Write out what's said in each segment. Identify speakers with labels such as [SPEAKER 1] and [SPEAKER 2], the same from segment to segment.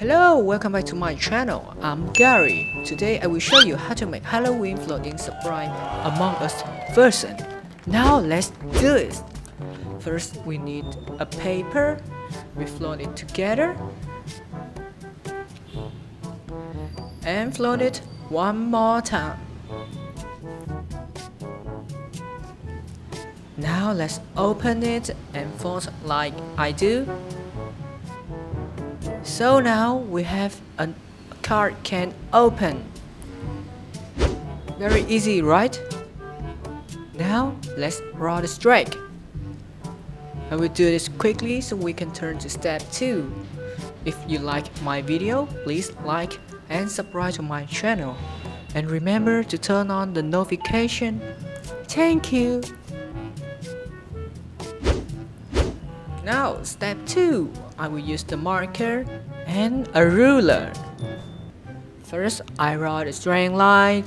[SPEAKER 1] Hello, welcome back to my channel. I'm Gary. Today I will show you how to make Halloween folding surprise Among Us version. Now let's do it. First we need a paper. We float it together. And float it one more time. Now let's open it and fold like I do. So now we have a card can open. Very easy, right? Now let's draw the strike. I will do this quickly so we can turn to step 2. If you like my video, please like and subscribe to my channel. And remember to turn on the notification. Thank you. Now, step 2. I will use the marker and a ruler. First, I draw the straight line.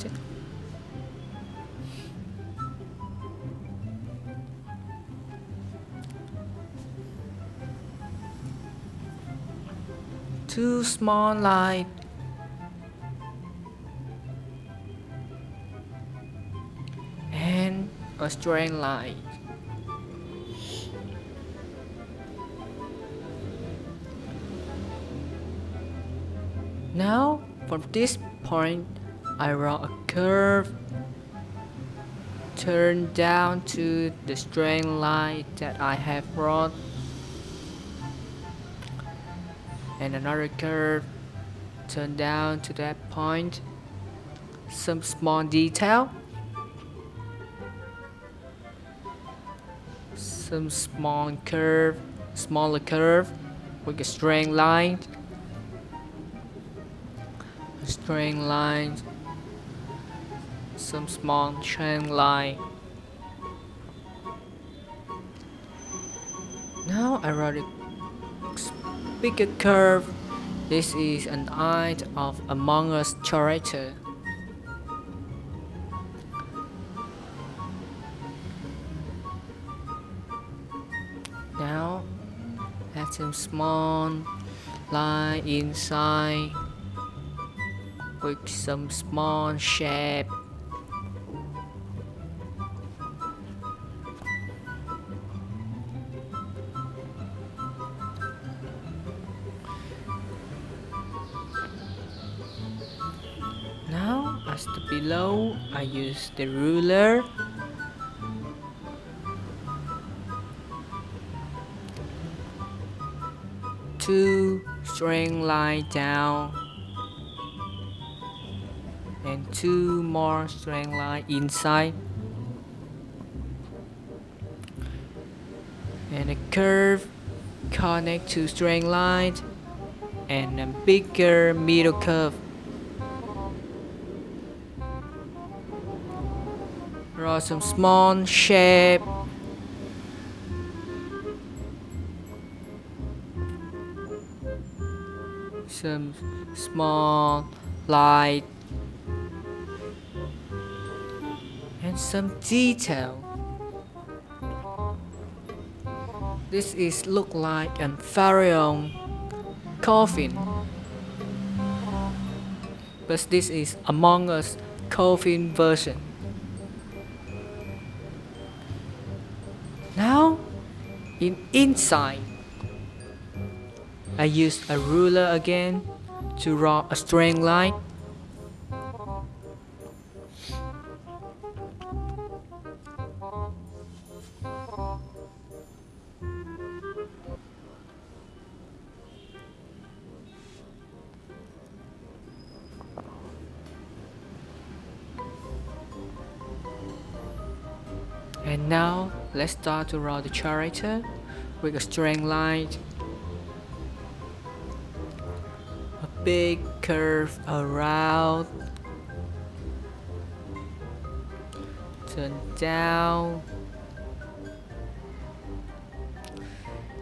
[SPEAKER 1] Two small lines. And a straight line. Now, from this point, I draw a curve, turn down to the straight line that I have drawn, and another curve, turn down to that point, some small detail, some small curve, smaller curve with a straight line straight lines, some small chain line. Now I wrote a bigger curve. This is an eye of Among Us character. Now add some small line inside with some small shape. Now, as the below, I use the ruler to string line down two more straight line inside. And a curve connect to straight line and a bigger middle curve. Draw some small shape. Some small light and some detail. This is look like an pharaoh coffin. But this is Among Us coffin version. Now, in inside, I use a ruler again to draw a straight line And now let's start to draw the character with a straight line, a big curve around, turn down,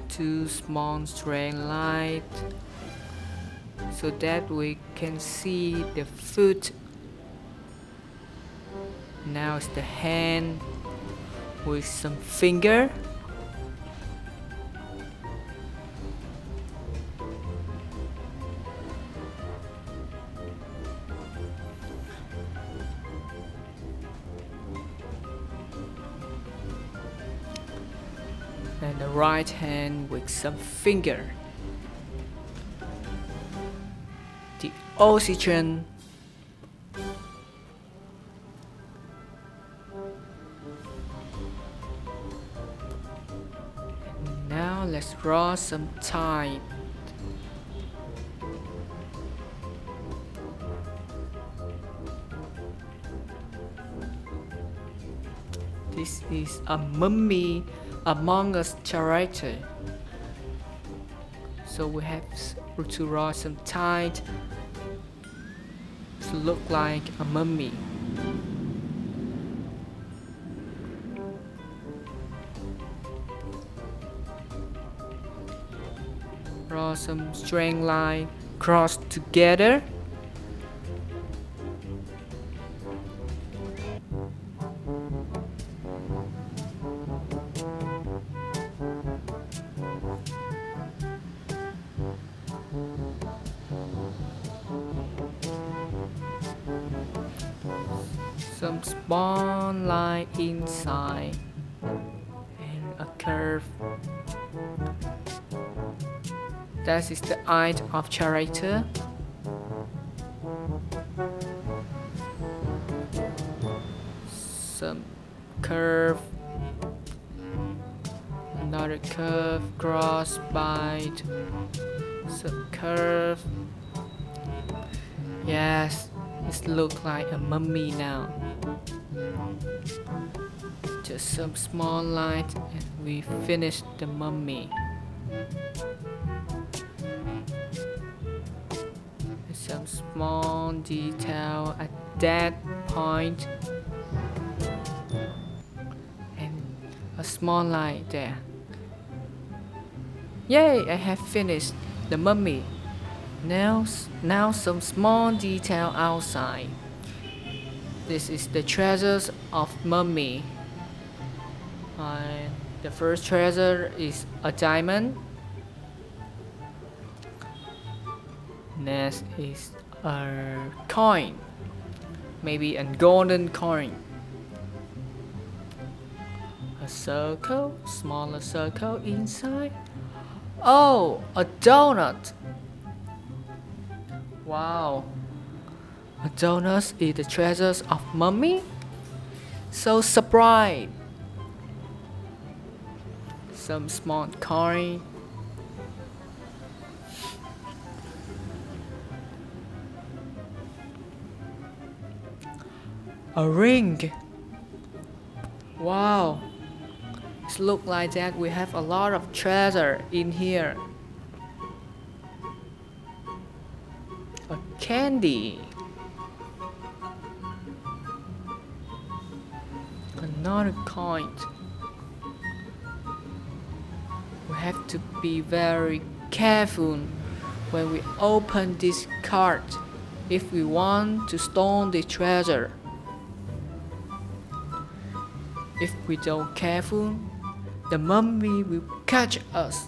[SPEAKER 1] two small straight lines so that we can see the foot. Now it's the hand with some finger. And the right hand with some finger. The oxygen let's draw some time. This is a mummy among us character. So we have to draw some tide to look like a mummy. Draw some straight line crossed together. some small line inside and a curve. That is the eye of character. Some curve. Another curve, cross bite. Some curve. Yes, it looks like a mummy now. Just some small light and we finished the mummy. Some small detail at that point and a small line there. Yay, I have finished the mummy. Now, now some small detail outside. This is the treasures of mummy. The first treasure is a diamond. Next is a coin, maybe a golden coin. A circle, smaller circle inside. Oh, a donut. Wow. A donut is the treasures of mummy? So surprised. Some small coin. A ring. Wow. It look like that we have a lot of treasure in here. A candy. Another coin. We have to be very careful when we open this card if we want to steal the treasure. If we don't careful, the mummy will catch us.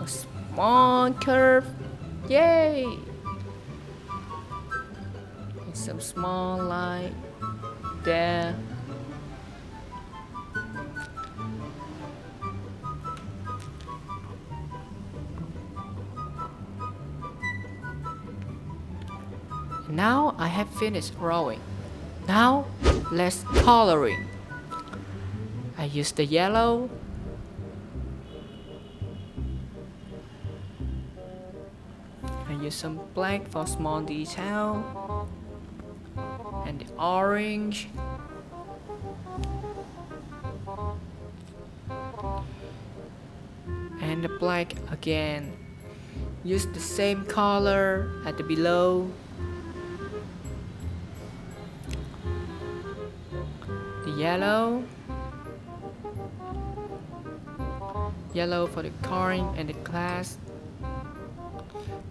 [SPEAKER 1] A small curve, yay! And some small light there. Now I have finished drawing. Now let's coloring. I use the yellow. I use some black for small detail. And the orange. And the black again. Use the same color at the below. Yellow. Yellow for the coin and the glass.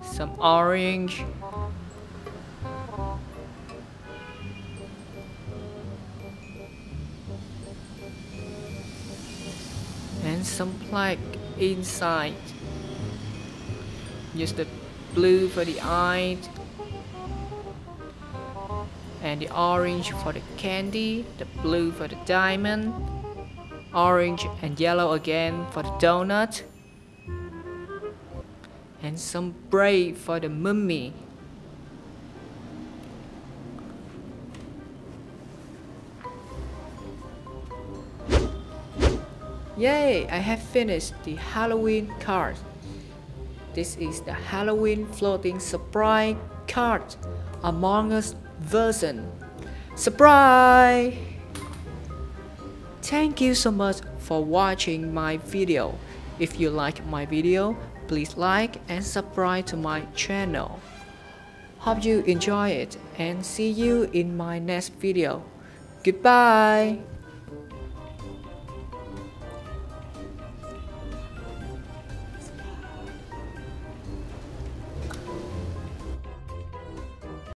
[SPEAKER 1] Some orange. And some black inside. Use the blue for the eye and the orange for the candy, the blue for the diamond, orange and yellow again for the donut, and some braid for the mummy. Yay! I have finished the Halloween card. This is the Halloween folding surprise card Among Us version. Surprise! Thank you so much for watching my video. If you like my video, please like and subscribe to my channel. Hope you enjoy it and see you in my next video. Goodbye!